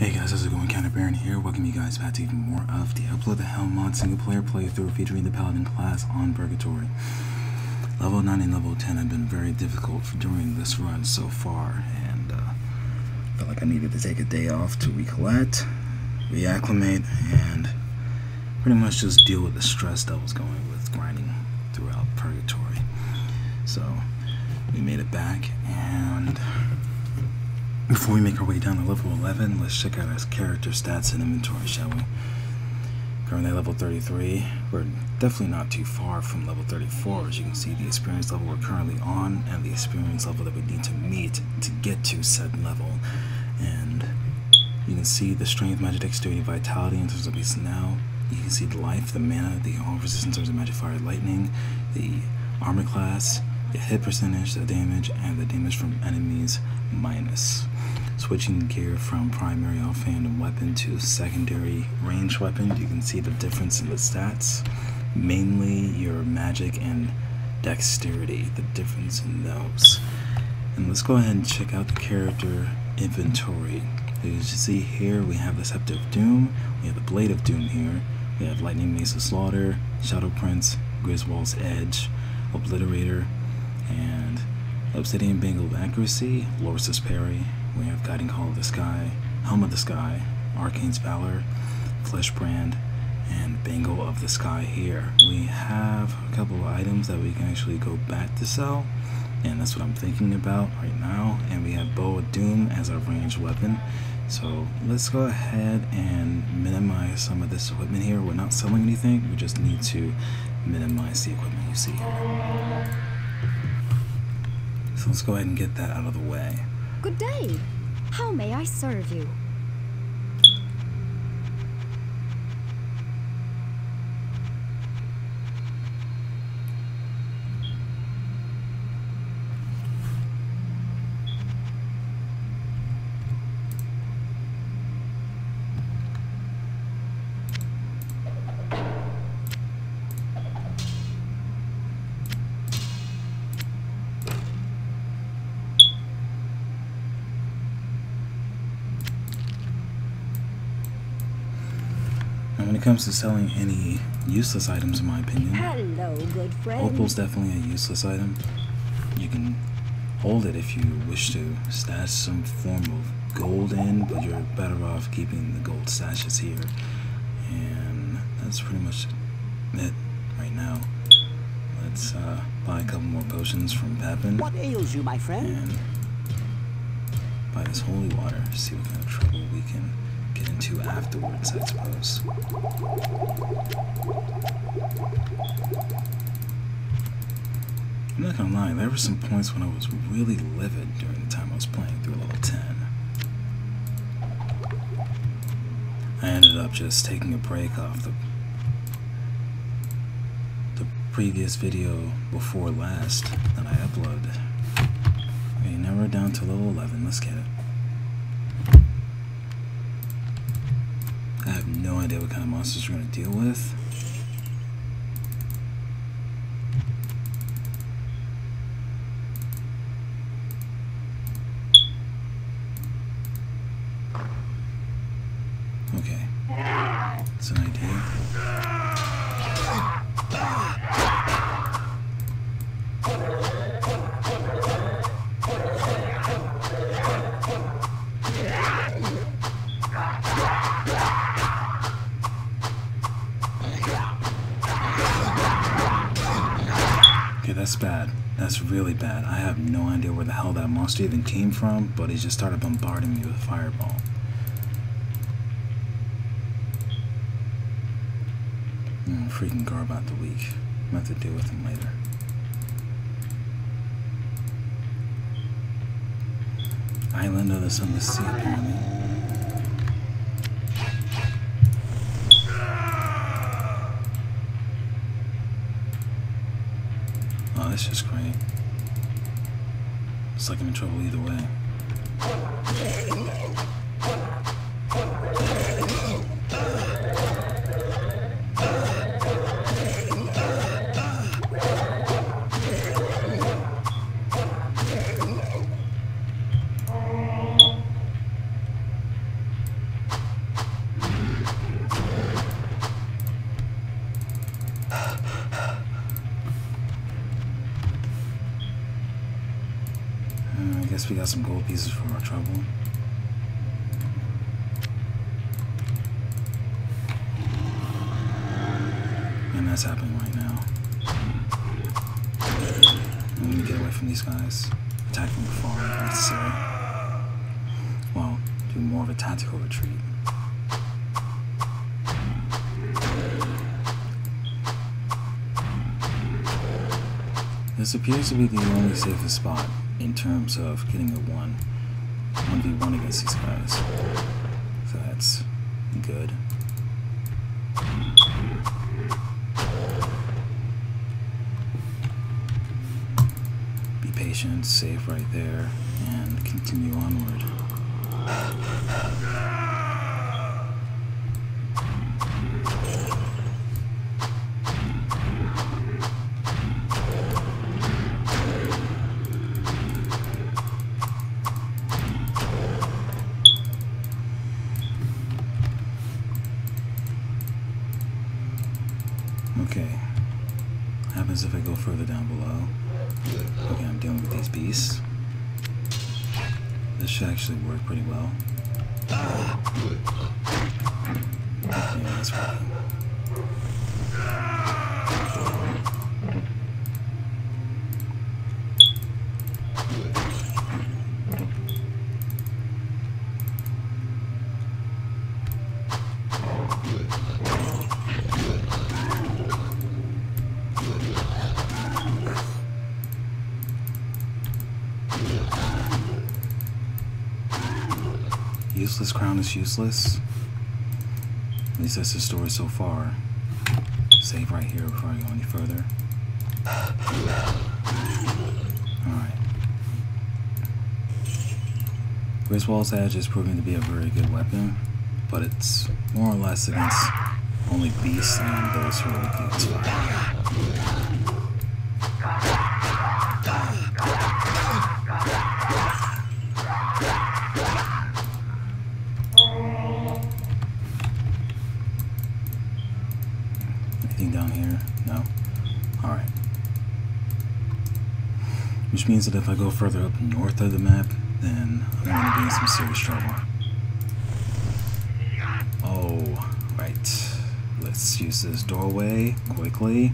Hey guys, how's it going? Counter Baron here. Welcome you guys back to even more of the Diablo the Hell mod single player playthrough featuring the Paladin class on Purgatory. Level 9 and level 10 have been very difficult during this run so far, and uh, felt like I needed to take a day off to recollect, reacclimate, and pretty much just deal with the stress that was going with grinding throughout Purgatory. So, we made it back, and before we make our way down to level 11, let's check out our character stats and inventory, shall we? Currently level 33. We're definitely not too far from level 34. As you can see, the experience level we're currently on and the experience level that we need to meet to get to said level. And you can see the strength, magic, dexterity, vitality in terms of base now. You can see the life, the mana, the all resistance in terms of magic, fire, lightning, the armor class, the hit percentage, the damage, and the damage from enemies minus switching gear from primary offhand weapon to secondary range weapon, you can see the difference in the stats. Mainly your magic and dexterity, the difference in those. And let's go ahead and check out the character inventory. As you see here, we have the Scepter of Doom, we have the Blade of Doom here, we have Lightning Mace of Slaughter, Shadow Prince, Griswold's Edge, Obliterator, and Obsidian Bangle of Accuracy, Lorsa's Parry, we have Guiding Call of the Sky, Helm of the Sky, Arkaine's Valor, Fleshbrand, and Bangle of the Sky here. We have a couple of items that we can actually go back to sell, and that's what I'm thinking about right now. And we have Bow of Doom as our ranged weapon. So let's go ahead and minimize some of this equipment here. We're not selling anything, we just need to minimize the equipment you see here. So let's go ahead and get that out of the way. Good day. How may I serve you? Comes to selling any useless items, in my opinion, Hello, good friend. Opal's definitely a useless item. You can hold it if you wish to stash some form of gold in, but you're better off keeping the gold stashes here. And that's pretty much it right now. Let's uh, buy a couple more potions from Pepin What ails you, my friend? and buy this holy water, see what kind of trouble we can get into afterwards, I suppose. I'm not gonna lie, there were some points when I was really livid during the time I was playing through level 10. I ended up just taking a break off the the previous video before last that I uploaded. Okay, now we're down to level 11. Let's get it. I have no idea what kind of monsters we're going to deal with. That's bad. That's really bad. I have no idea where the hell that monster even came from, but he just started bombarding me with a fireball. Mm, freaking Gharbad the Weak. I'm gonna have to deal with him later. Island of the Sunless Sea, apparently. Like I'm in trouble either way. Guess we got some gold pieces from our trouble. And that's happening right now. We need to get away from these guys. Attack from afar if necessary. Well, do more of a tactical retreat. This appears to be the only safest spot in terms of getting a 1 1v1 against these guys. So that's good. Be patient, save right there, and continue onward. Okay. Happens if I go further down below. Okay, I'm dealing with these beasts. This should actually work pretty well. Yeah, that's working. Useless crown is useless. At least that's the story so far. Save right here before I go any further. Alright. Griswold's Edge is proving to be a very good weapon, but it's more or less against only beasts and those who are against fire. Means that if I go further up north of the map, then I'm going to be in some serious trouble. Oh, right. Let's use this doorway quickly.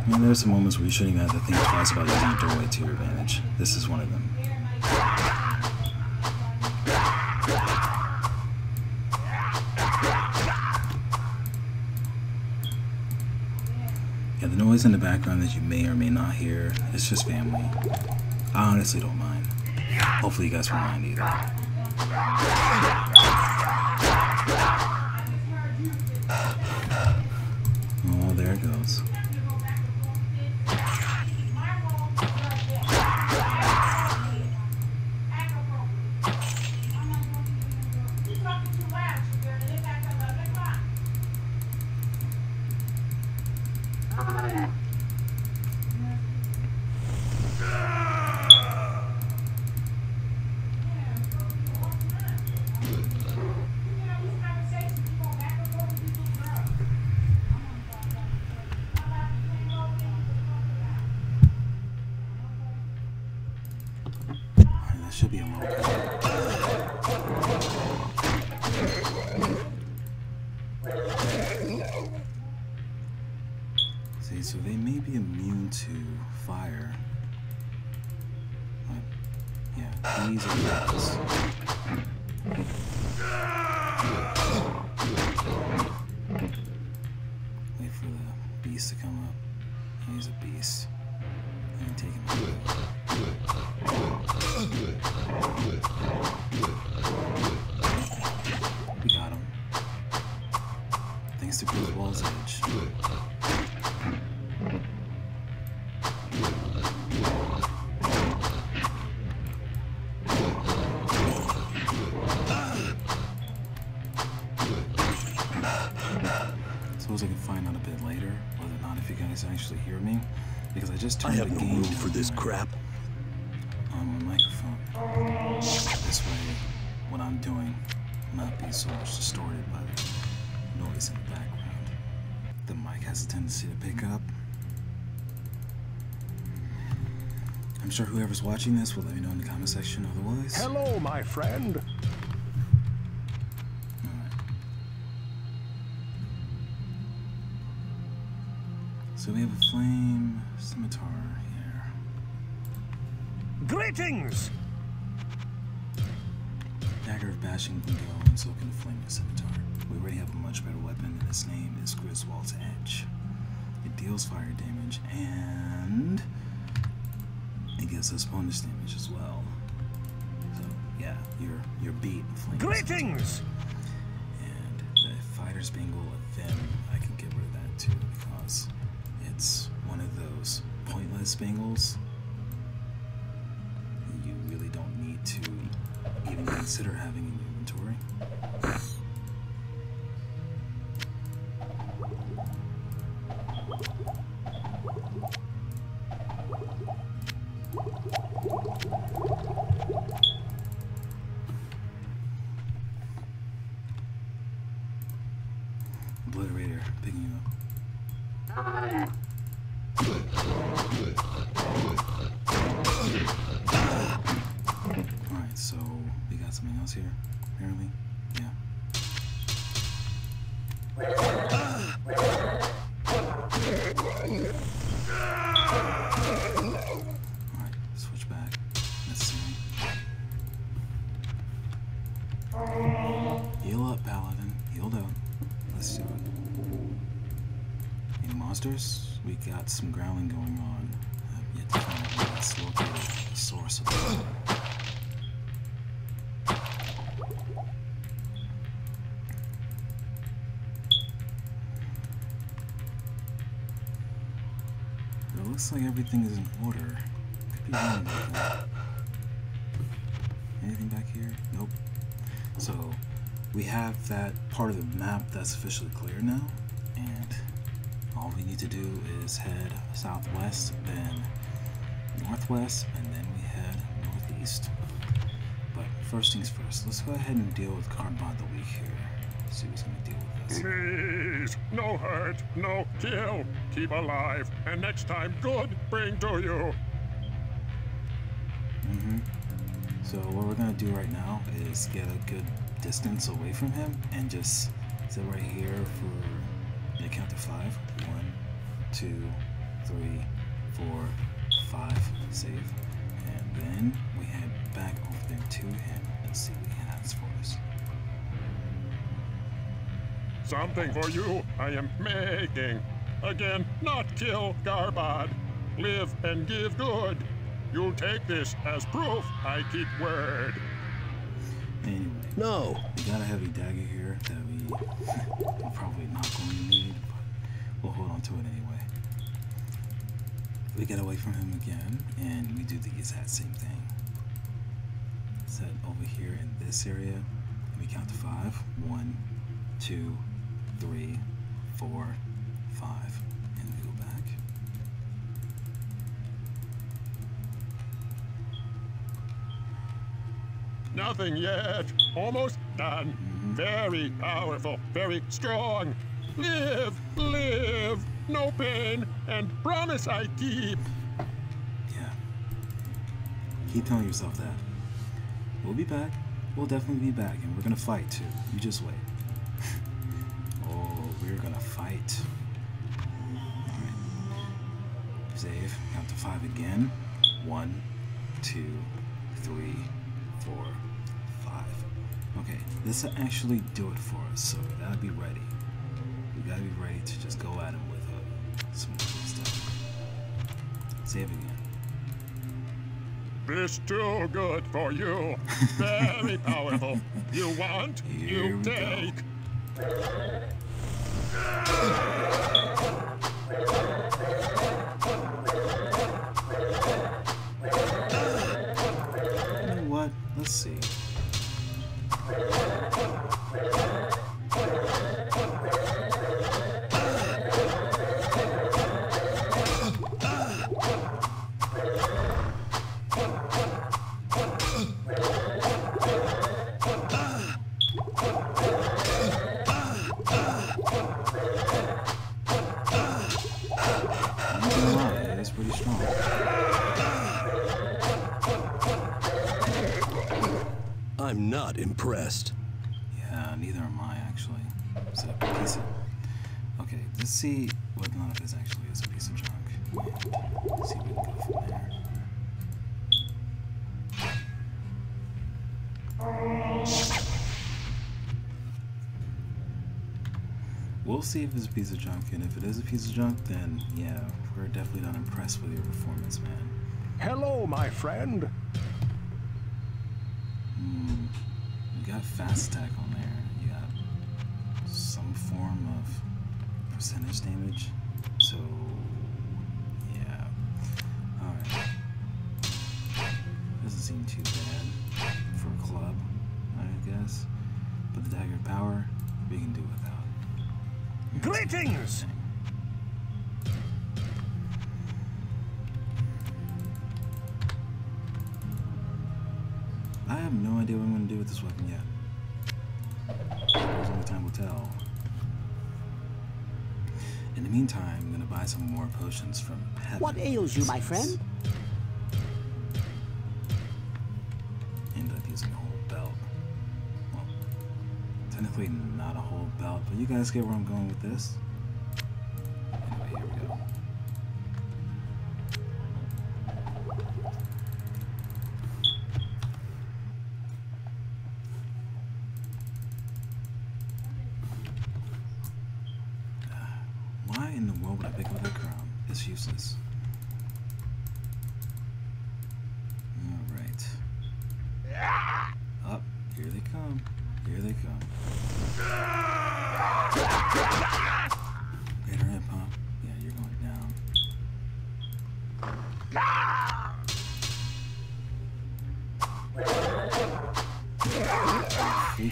I mean, there's some moments where you shouldn't even have to think twice about using a doorway to your advantage. This is one of them. Yeah, the noise in the background that you may or may not hear, it's just family. I honestly don't mind. Hopefully you guys won't mind either. Oh, there it goes. See, so they may be immune to fire. But, yeah, these are those. Wait for the beast to come up. He's a beast. And take him out. For this crap. on my microphone. This way, what I'm doing will not be so much distorted by the noise in the background. The mic has a tendency to pick up. I'm sure whoever's watching this will let me know in the comment section otherwise. Hello, my friend. So we have a flame scimitar here. Greetings! Dagger of Bashing can go, and so can the Flaming Scimitar. We already have a much better weapon, and its name is Griswold's Edge. It deals fire damage, and it gives us bonus damage as well. So, yeah, you're, you're beat, Flaming Greetings! Scimitar. And the Fighter's Bangle of Vim, I can get rid of that too, because it's one of those pointless bangles consider having an inventory. Some growling going on. I've yet to find out located the source of it. It looks like everything is in order. Could be wrong about that. Anything back here? Nope. So, we have that part of the map that's officially clear now, and all we need to do is head southwest, then northwest, and then we head northeast. But first things first, let's go ahead and deal with Gharbad the Weak here. See who's gonna deal with this. Please, no hurt, no kill. Keep alive, and next time good bring to you. hmm So what we're gonna do right now is get a good distance away from him and just sit right here for a count to five. One, two, three, four, five. Save. And then we head back over there to him and see what he has for us. Something for you I am making. Again, not kill Gharbad. Live and give good. You'll take this as proof I keep word. Anyway, No. we got a heavy dagger here that we we're probably not going to need, but we'll hold on to it anyway. We get away from him again, and we do the exact same thing. Set over here in this area, and we count to five. One, two, three, four, five, and we go back. Nothing yet. Almost done. Mm-hmm. Very powerful, very strong. Live, live. No pain, and promise I keep. Yeah. Keep telling yourself that. We'll be back. We'll definitely be back, and we're gonna fight too. You just wait. oh, we're gonna fight. Alright. Save. Count to five again. One, two, three, four, five. Okay, this will actually do it for us, so we gotta be ready. We gotta be ready to just go at him with uh, some good stuff. Save again. This too good for you. Very powerful. You want, Here you take. You know what? Let's see. I'm not impressed. Yeah, neither am I actually. So piece of okay, let's see what none of this actually is a piece of junk. And see if we can go from there. We'll see if it's a piece of junk, and if it is a piece of junk, then yeah, we're definitely not impressed with your performance, man. Hello, my friend. Hmm. You got fast attack on there. You got some form of percentage damage. So yeah. Alright. Doesn't seem too bad for a club, I guess. But the dagger power, we can do without. Greetings! I have no idea what I'm going to do with this weapon yet. Only time will tell. In the meantime, I'm going to buy some more potions from Heaven. What ails you, my friend? End up using a whole belt. Well, technically not a whole belt, but you guys get where I'm going with this. It's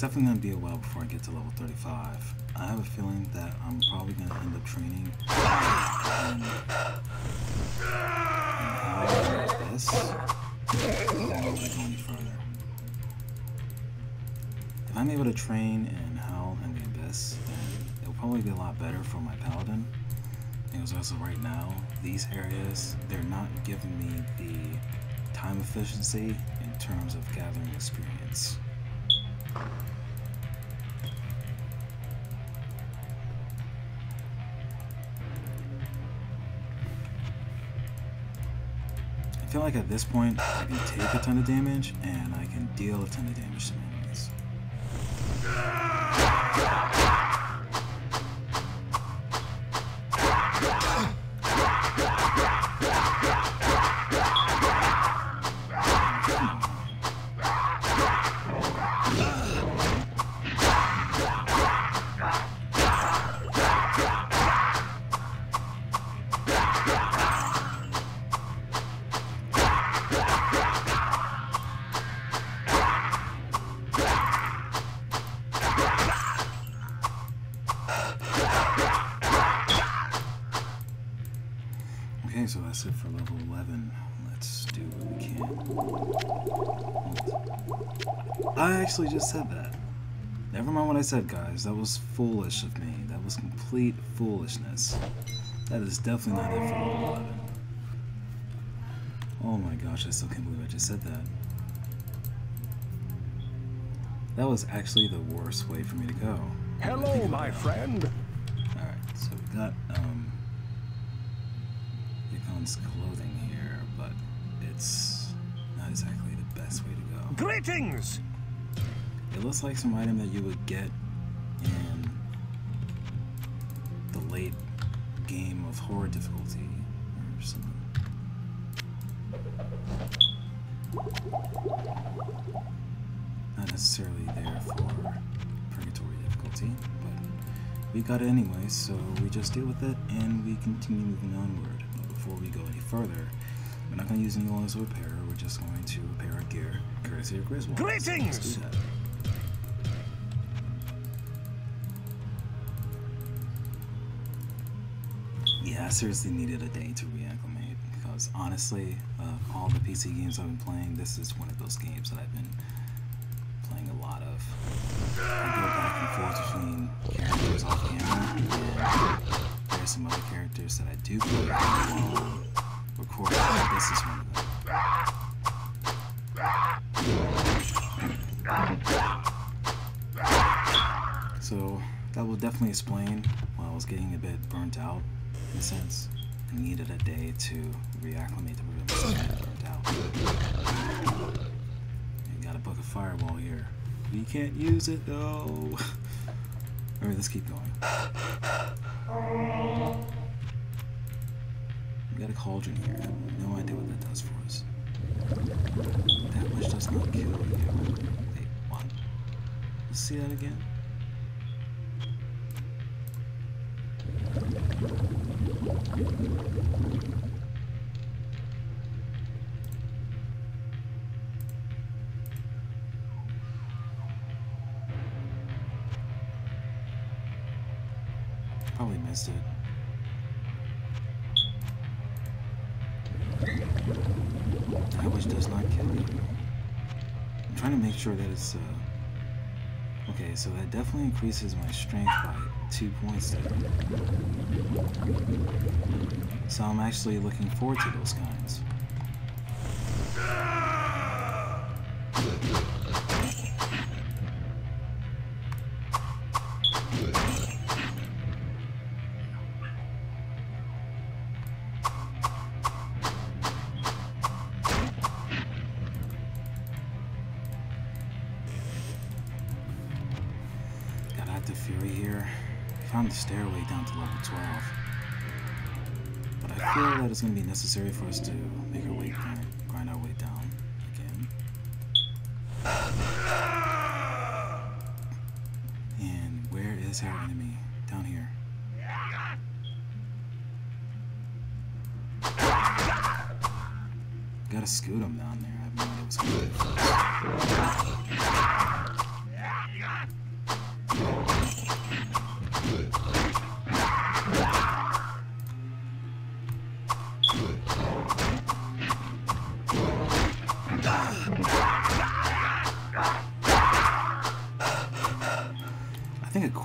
definitely gonna be a while before I get to level 35. I have a feeling that I'm probably gonna end up training in, in how like this before I go any further. If I'm able to train in probably be a lot better for my Paladin. Because also right now, these areas, they're not giving me the time efficiency in terms of gathering experience. I feel like at this point, I can take a ton of damage, and I can deal a ton of damage to my actually just said that. Never mind what I said, guys. That was foolish of me. That was complete foolishness. That is definitely not it for level 11. Oh my gosh, I still can't believe I just said that. That was actually the worst way for me to go. Hello, my friend. Alright, so we got, um, Yakon's clothing here, but it's not exactly the best way to go. Greetings! It looks like some item that you would get in the late game of horror difficulty or something. Not necessarily there for purgatory difficulty, but we got it anyway, so we just deal with it and we continue moving onward. But before we go any further, we're not going to use any oils of repair, we're just going to repair our gear, courtesy of Griswold. Greetings! Seriously needed a day to reacclimate because honestly, of all the PC games I've been playing, this is one of those games that I've been playing a lot of. I go back and forth between characters off camera, and there's some other characters that I do play while recording. This is one of them. So that will definitely explain why I was getting a bit burnt out in a sense. I needed a day to reacclimate the out. You got a book of fireball here. We can't use it though. Alright, let's keep going. We got a cauldron here. I have no idea what that does for us. That which does not kill you. Wait, what? Let's see that again. Probably missed it. That which does not kill you. I'm trying to make sure that it's, uh... Okay, so that definitely increases my strength by two points there. So I'm actually looking forward to those kinds. It's going to be necessary for us to make our way down, grind our way down again. And where is our enemy? Down here. Gotta scoot him down there. I have no idea what's going on.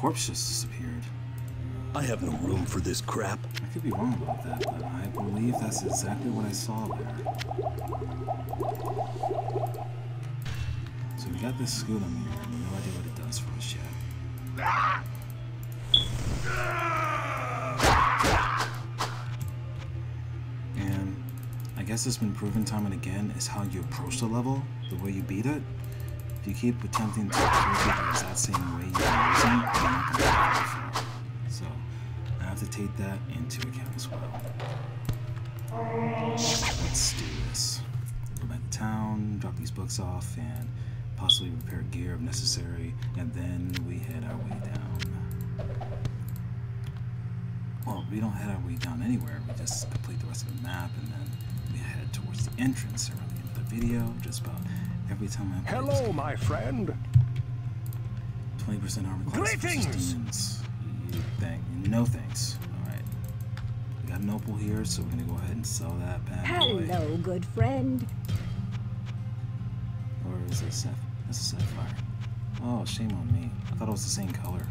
Corpse just disappeared. I have no room for this crap. I could be wrong about that, but I believe that's exactly what I saw there. So we got this here, and no idea what it does for us yet. And I guess it's been proven time and again is how you approach the level, the way you beat it. You keep attempting to approach it the exact same way you're using, you're not going to. So I have to take that into account as well. Let's do this. Go back to town, drop these books off, and possibly repair gear if necessary, and then we head our way down. Well, we don't head our way down anywhere. We just complete the rest of the map, and then we head towards the entrance early in the video. Just about every time I play this Hello, my friend. 20% armor class versus Greetings! demons. You thank, no thanks. Alright. We got an opal here, so we're gonna go ahead and sell that bad boy. Hello, good friend. Or is it a sapphire? That's a sapphire. Oh, shame on me. I thought it was the same color.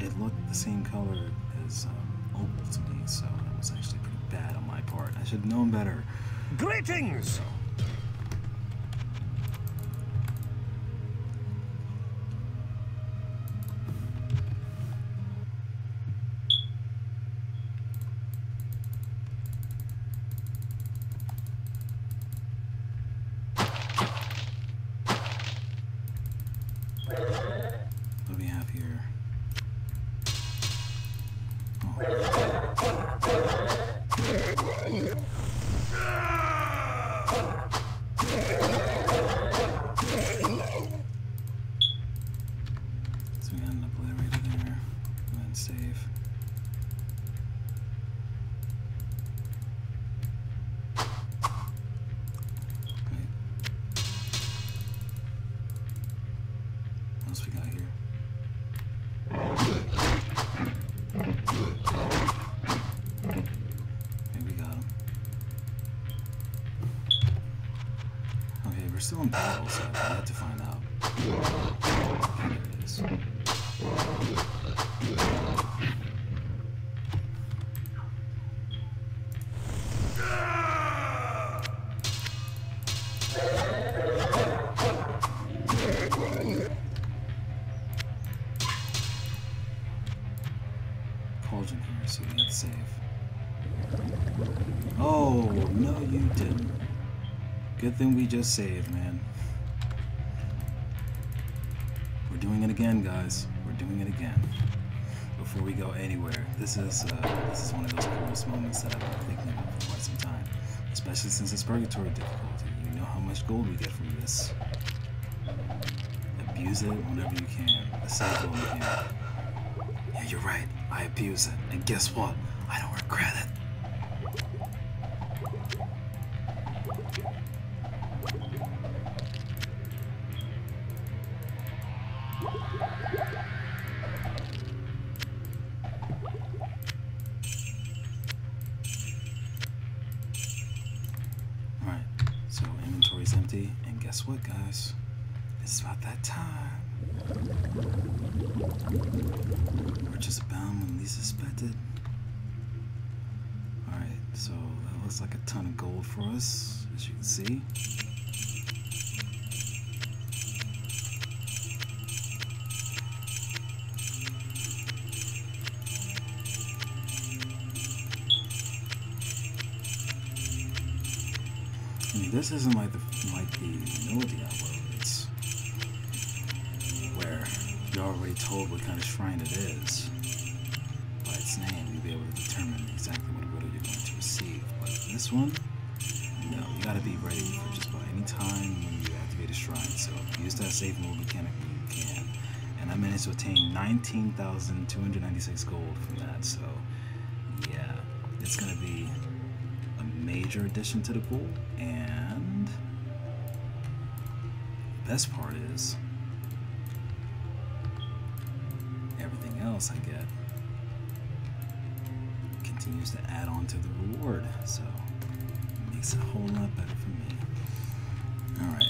It looked the same color as um, opal to me, so that was actually pretty bad on my part. I should have known better. Greetings. What we have to find out. Cauldron here, so we to save. Oh, no you didn't. Good thing we just saved, man. We're doing it again, guys. We're doing it again. Before we go anywhere, this is uh, this is one of those coolest moments that I've been thinking about for quite some time. Especially since it's purgatory difficulty. You know how much gold we get from this. Abuse it whenever you can. Save when you can. Yeah, you're right. I abuse it. And guess what? I don't regret it. Empty, and guess what, guys? It's about that time. We're just abound when least suspected. Alright, so that looks like a ton of gold for us, as you can see. This isn't like the like the Vanilla Diablo. It's where you're already told what kind of shrine it is. By its name, you'll be able to determine exactly what riddle you're going to receive. But this one, no, you gotta be ready for just about any time when you activate a shrine. So use that save mode mechanic when you can. And I managed to attain 19,296 gold from that. So yeah, it's gonna be a major addition to the pool. And best part is everything else I get continues to add on to the reward. So it makes it a whole lot better for me. Alright.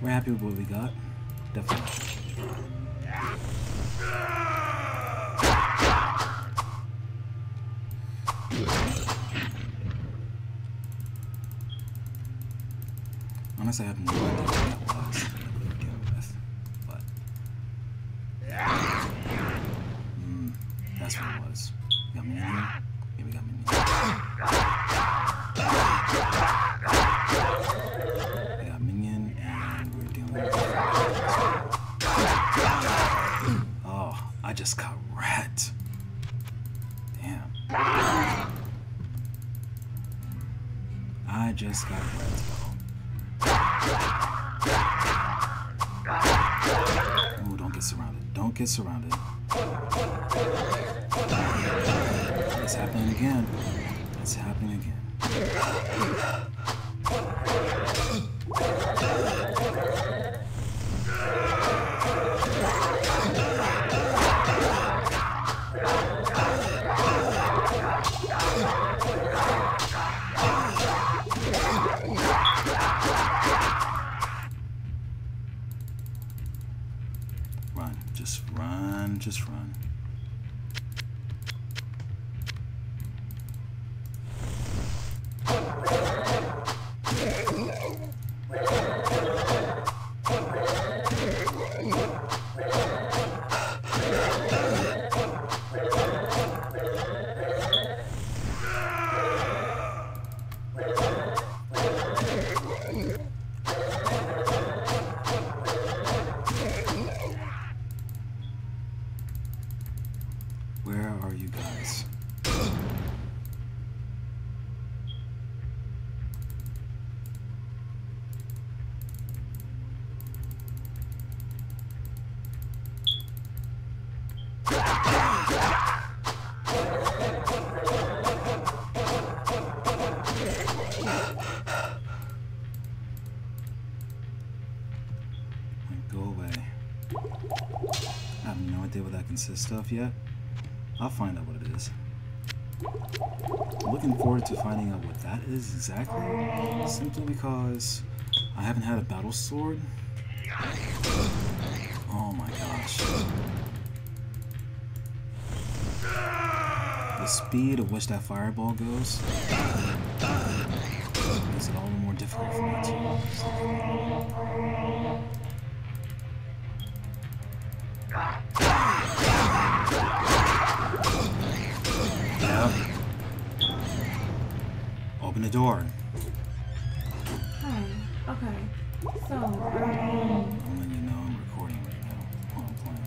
We're happy with what we got. Definitely. I have no idea Don't get surrounded. It's happening again. It's happening again. Of yet. I'll find out what it is. Looking forward to finding out what that is exactly, simply because I haven't had a battle sword. Oh my gosh. The speed at which that fireball goes makes it all the more difficult for me to. Open the door. Hi. Okay. So, um, I'm letting you know I'm recording right now while I'm playing.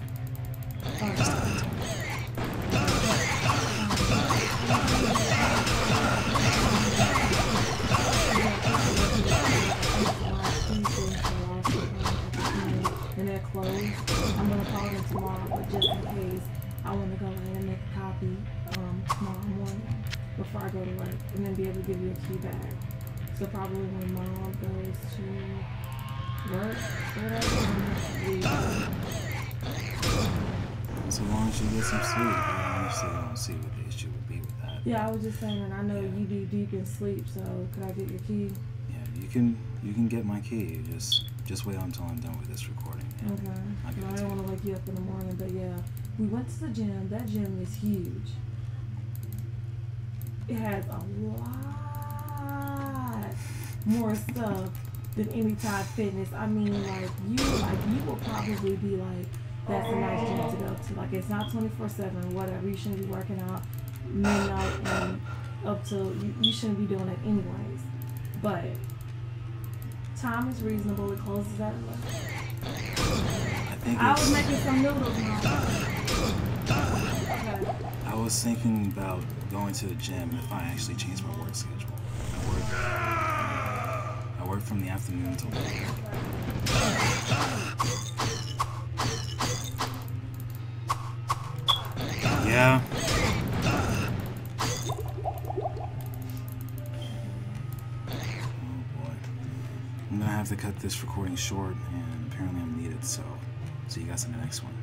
I'm gonna call them tomorrow, but just in case, I want to go in and make a copy um, tomorrow morning before I go to work, and then be able to give you a key back. So probably when mom goes to work whatever, I'm gonna leave. So long as you get some sleep, I honestly don't see what the issue would be with that. Yeah, I was just saying, and I know you be deep in sleep, so could I get your key? Yeah, you can you can get my key. Just just wait until I'm done with this recording. Yeah. Okay. Well, I don't want to wake you up in the morning, but yeah, we went to the gym. That gym is huge. It has a lot more stuff than Anytime Fitness. I mean, like you, like you will probably be like, that's a nice gym to go to. Like it's not twenty four seven, whatever. You shouldn't be working out midnight and up till you, you shouldn't be doing it anyways. But time is reasonable. It closes at eleven. I think I was making some noodles now. Okay. I was thinking about going to the gym if I actually change my work schedule. I work I work from the afternoon until late. Yeah. Oh boy. I'm gonna have to cut this recording short and apparently I'm needed, so see you guys in the next one.